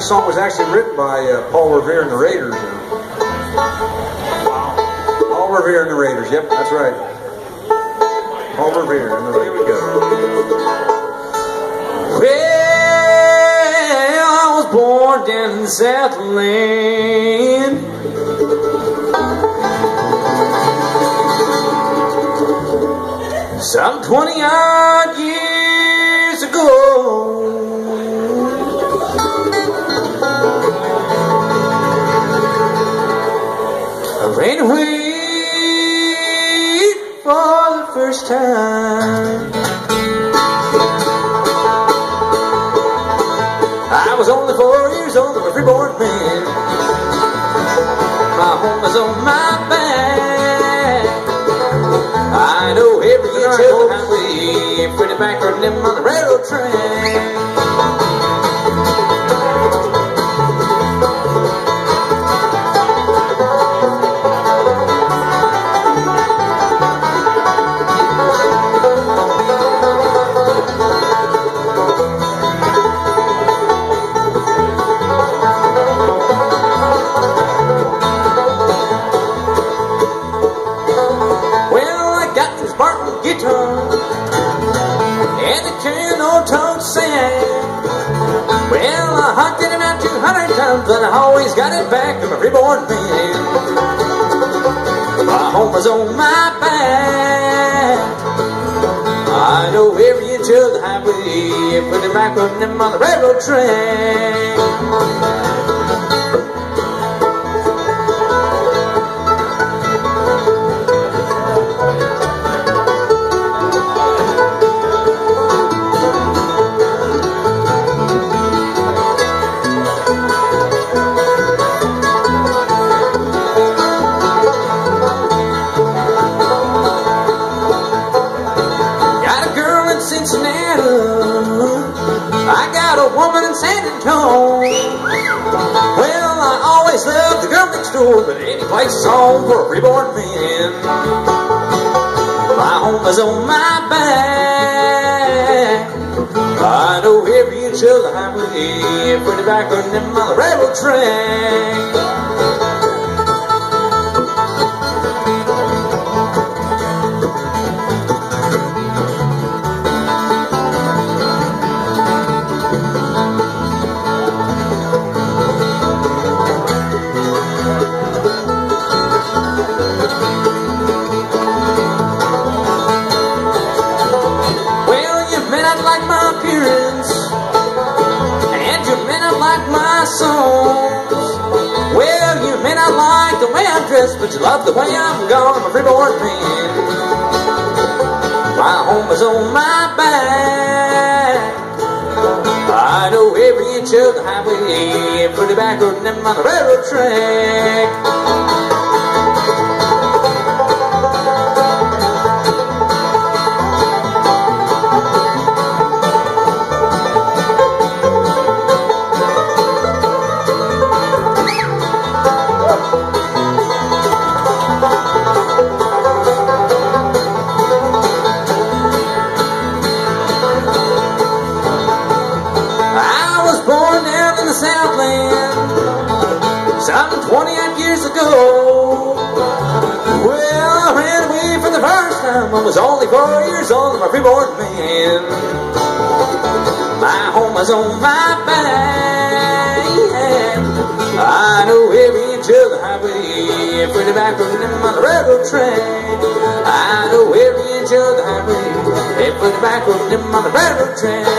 this song was actually written by uh, Paul Revere and the Raiders. Paul Revere and the Raiders. Yep, that's right. Paul Revere and the Raiders. Here we go. Well, I was born down in Southland. Some 20 odd years ago. Ran away for the first time. I was only four years old, a freeborn man. My home was on my back. I know every inch of the highway, pretty backward them on the railroad track. Guitar and the tune old toad sang. Well, I honked it about 200 times, but I always got it back from a reborn man. My home was on my back. I know every inch of the highway, put on them on the railroad track. I got a woman in San Antonio. Well, I always loved the girl next door, but any place is home for a reborn man. My home is on my back. I know every inch of the highway, pretty back on the railroad track. But you love the way I'm gone. I'm a freeborn man. My home is on my back. I know every inch of the highway, put it back on them on the railroad track. Southland some 28 years ago. Well, I ran away for the first time. I was only four years old. I'm a freeborn man. My home is on my back. I know every inch of the highway, pretty back from the railroad track. I know every inch of the highway, pretty back from the railroad track.